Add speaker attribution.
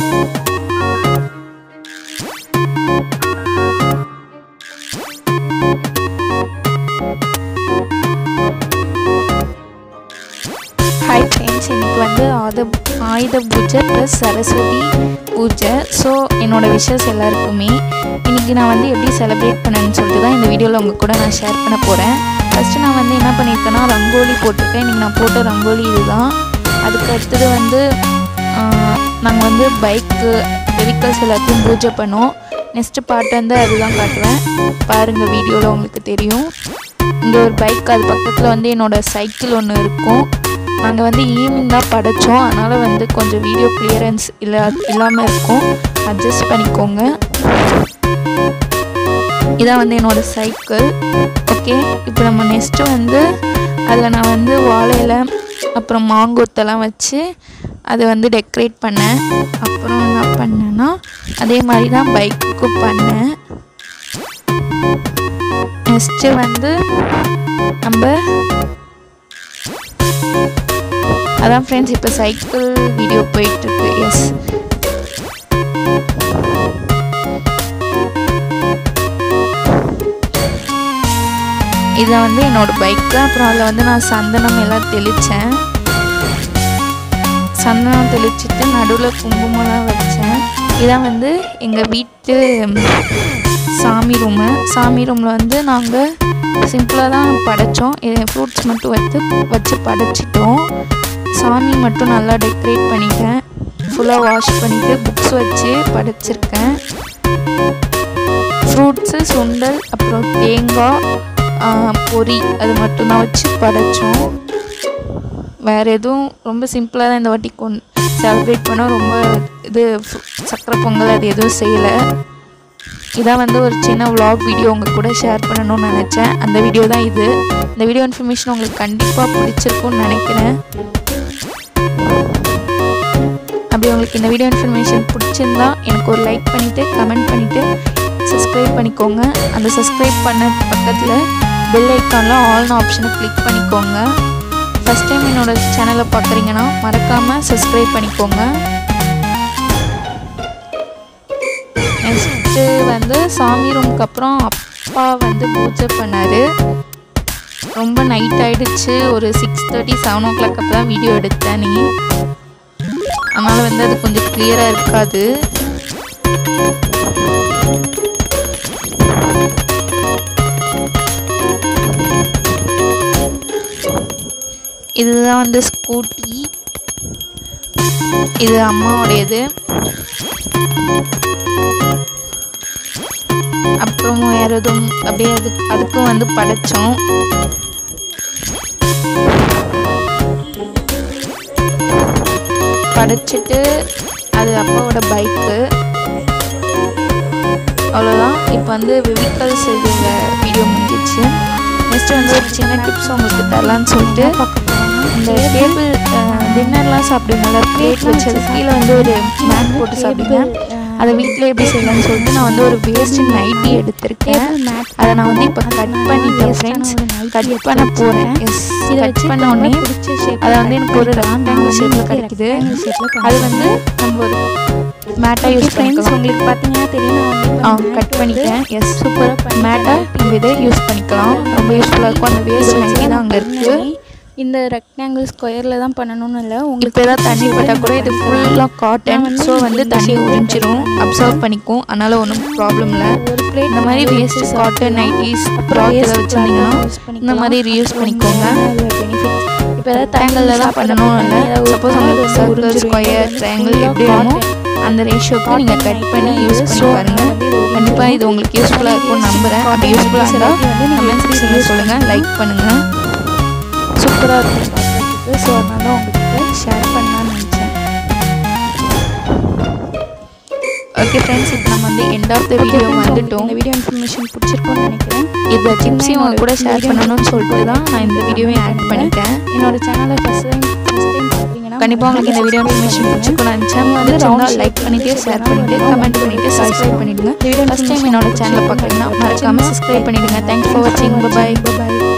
Speaker 1: Hi friends இன்னைக்கு வந்து ஆத ஆயுத பூஜை ப்ளஸ் சரஸ்வதி பூஜை. ஸோ என்னோடய விஷஸ் எல்லாருக்குமே இன்றைக்கி நான் வந்து எப்படி செலிப்ரேட் பண்ணேன்னு சொல்லிட்டு தான் இந்த வீடியோவில் உங்கள் கூட நான் ஷேர் பண்ண போகிறேன் ஃபஸ்ட்டு நான் வந்து என்ன பண்ணியிருக்கேன்னா ரங்கோலி போட்டிருக்கேன். இன்றைக்கி நான் போட்ட ரங்கோலி இதுதான். அதுக்கு அடுத்தது வந்து நாங்கள் வந்து பைக்கு வெஹிக்கல்ஸ் எல்லாத்தையும் பூஜை பண்ணோம். நெக்ஸ்ட்டு பாட்டு வந்து அதுதான் காட்டுவேன் பாருங்கள் வீடியோவில் உங்களுக்கு தெரியும். இங்கே ஒரு பைக் அது பக்கத்தில் வந்து என்னோடய சைக்கிள் ஒன்று இருக்கும். நாங்கள் வந்து ஈவினிங் தான் படைச்சோம். அதனால் வந்து கொஞ்சம் வீடியோ கிளியரன்ஸ் இல்லை இல்லாமல் இருக்கும். அட்ஜஸ்ட் பண்ணிக்கோங்க. இதான் வந்து என்னோடய சைக்கிள் ஓகே இப்போ நம்ம நெக்ஸ்ட்டு வந்து அதில் நான் வந்து வாழையில அப்புறம் மாங்கொத்தெல்லாம் வச்சு அதை வந்து டெக்கரேட் பண்ணேன் அப்புறம் என்ன பண்ணேன்னா அதே மாதிரி தான் பைக்கு பண்ணேன். நெக்ஸ்ட்டு வந்து நம்ம அதான் ஃப்ரெண்ட்ஸ் இப்போ சைக்கிள் வீடியோ போயிட்டுருக்கு. எஸ் இதை வந்து என்னோடய பைக்கு அப்புறம் அதில் வந்து நான் சந்தனம் எல்லாம் தெளித்தேன் சந்தனம் தெளிச்சிட்டு நடுவில் குங்குமம்லாம் வச்சேன். இதான் வந்து எங்கள் வீட்டு சாமி ரூமு சாமி ரூமில் வந்து நாங்கள் சிம்பிளாக தான் படைத்தோம் ஃப்ரூட்ஸ் மட்டும் வச்சு வச்சு படைச்சிட்டோம். சாமி மட்டும் நல்லா டெக்கரேட் பண்ணிட்டேன். ஃபுல்லாக வாஷ் பண்ணிவிட்டு புக்ஸ் வச்சு படைச்சிருக்கேன். ஃப்ரூட்ஸு சுண்டல் அப்புறம் தேங்காய் பொரி அது மட்டும்தான் வச்சு படைச்சோம். வேறு எதுவும் ரொம்ப சிம்பிளாக தான் இந்த வாட்டி கொண் செலிப்ரேட் பண்ணோம். ரொம்ப இது சக்கரை பொங்கல் அது எதுவும் செய்யலை. இதான் வந்து ஒரு சின்ன விலாக் வீடியோ உங்கள் கூட ஷேர் பண்ணணும்னு நினச்சேன். அந்த வீடியோ தான் இது. இந்த வீடியோ இன்ஃபர்மேஷன் உங்களுக்கு கண்டிப்பாக பிடிச்சிருக்கும்னு நினைக்கிறேன். அப்படி உங்களுக்கு இந்த வீடியோ இன்ஃபர்மேஷன் பிடிச்சிருந்தா எனக்கு ஒரு லைக் பண்ணிவிட்டு கமெண்ட் பண்ணிவிட்டு சப்ஸ்கிரைப் பண்ணிக்கோங்க. அந்த சப்ஸ்கிரைப் பண்ண பக்கத்தில் பெல் ஐக்கானில் ஆல்னு ஆப்ஷனை கிளிக் பண்ணிக்கோங்க. ஃபஸ்ட் டைம் என்னோடய சேனலை பார்க்குறீங்கன்னா மறக்காமல் சப்ஸ்கிரைப் பண்ணிக்கோங்க. நெக்ஸ்ட்டு வந்து சாமி ரூமுக்கு அப்புறம் அப்பா வந்து பூஜை பண்ணார். ரொம்ப நைட் ஆகிடுச்சு ஒரு six thirty seven o'clock அப்போ தான் வீடியோ எடுத்தேன் நீ. அதனால் வந்து அது கொஞ்சம் கிளியராக இருக்காது. இதுதான் வந்து ஸ்கூட்டி. இது அம்மாவுடையது. அப்புறம் வேறு எதுவும் அப்படியே அது அதுக்கும் வந்து படைச்சோம். படைச்சிட்டு அது அப்பாவோட பைக்கு. அவ்வளோதான் இப்போ வந்து வெஹிக்கல்ஸ் இது வீடியோ முடிஞ்சிச்சு. நெக்ஸ்ட் வந்து ஒரு சின்ன டிப்ஸ் உங்களுக்கு தரலான்னு சொல்லிட்டு இந்த டேபிள் டின்னர்லாம் சாப்பிடுவீங்களா பிளேட் வச்சு அது கீழே வந்து ஒரு மேட் போட்டு சாப்பிடுங்க அதை வீட்டில் எப்படி செய்யலாம்னு சொல்லிட்டு நான் வந்து ஒரு வேஸ்ட் நைட்டி எடுத்திருக்கேன். அதை நான் வந்து இப்போ கட் பண்ணிட்டேன் ஃப்ரெண்ட்ஸ் கட் பண்ண போகிறேன் எஸ் கட் பண்ண உடனே அதை வந்து எனக்கு ஒரு ரெக்டாங்கிள் ஷேப்பில் கிடைக்குது அது வந்து நம்ம ஒரு மேட்டாக யூஸ் பண்ணிக்கலாம்.
Speaker 2: உங்களுக்கு பார்த்தீங்கன்னா தெரியும்
Speaker 1: ஆ கட் பண்ணிட்டேன். எஸ் சூப்பராக மேட்டாக நம்ம இதை யூஸ் பண்ணிக்கலாம். ரொம்ப யூஸ்ஃபுல்லாக இருக்கும். அந்த வேஸ்ட் நைட்டி தான் அங்கே இருக்குது
Speaker 2: இந்த ரெக்டாங்கிள் ஸ்கொயரில் தான் பண்ணணும்னு இல்லை. உங்களுக்கு
Speaker 1: ஏதாவது தண்ணி பட்டால் கூட இது ஃபுல்லாக காட்டன் ஸோ வந்து தண்ணி உறிஞ்சிரும். அப்சர்வ் பண்ணிக்கும். அதனால் ஒன்றும் ப்ராப்ளம் இல்லை. இந்த மாதிரி வேஸ்ட் காட்டன் நைட்டிஸ் ஏதாவது வச்சுருந்தீங்கன்னா இந்த மாதிரி ரீயூஸ் பண்ணிக்கோங்க.
Speaker 2: இப்போ ஏதாவது
Speaker 1: ட்ரையாங்கிளில் தான் பண்ணணும் இல்லை. சப்போஸ் உங்களுக்கு சர்க்கிள் ஸ்கொயர் ட்ரையாங்கிள் எப்படி வேணுமோ அந்த ரேஷியோக்கு நீங்கள் கட் பண்ணி யூஸ் பண்ணி பாருங்கள் கண்டிப்பாக இது உங்களுக்கு யூஸ்ஃபுல்லாக இருக்கும்னு நம்புகிறேன் அப்படி யூஸ்ஃபுல்லாக இருந்தால் கமெண்ட் செக்ஷனில் சொல்லுங்கள் லைக் பண்ணுங்கள்
Speaker 2: சூப்பராக இருக்கும் பார்க்குறதுக்கு ஸோ அதனால உங்களுக்கு ஷேர் பண்ணலாம்னு நினச்சேன்.
Speaker 1: ஓகே ஃப்ரெண்ட்ஸ் இப்போ நம்ம வந்து எண்ட் ஆஃப் த வீடியோ வந்துட்டோம்.
Speaker 2: இந்த வீடியோ இன்ஃபர்மேஷன் பிடிச்சிருக்கும்னு நினைக்கிறேன்.
Speaker 1: இந்த டிப்ஸையும் உங்க கூட ஷேர் பண்ணணும்னு சொல்லிட்டு தான் நான் இந்த வீடியோவையும் ஆட் பண்ணிட்டேன்.
Speaker 2: என்னோட சேனலை ஃபஸ்ட் டைம் ஃபஸ்ட் டைம் பார்க்குறீங்கன்னா
Speaker 1: கண்டிப்பாக உங்களுக்கு இந்த வீடியோ இன்ஃபர்மேஷன் பிடிச்சிருக்கும் நான் சேனல் வந்து ரவுண்ட் லைக் பண்ணிட்டு ஷேர் பண்ணிட்டு கமெண்ட் பண்ணிட்டு சப்ஸ்கிரைப் பண்ணிடுங்க. ஃபஸ்ட் டைம் என்னோட சேனலை பார்க்குறீங்கன்னா மறக்காம சப்ஸ்கிரைப் பண்ணிடுங்க. தேங்க்ஸ் ஃபார் வாட்சிங் பை
Speaker 2: பாய்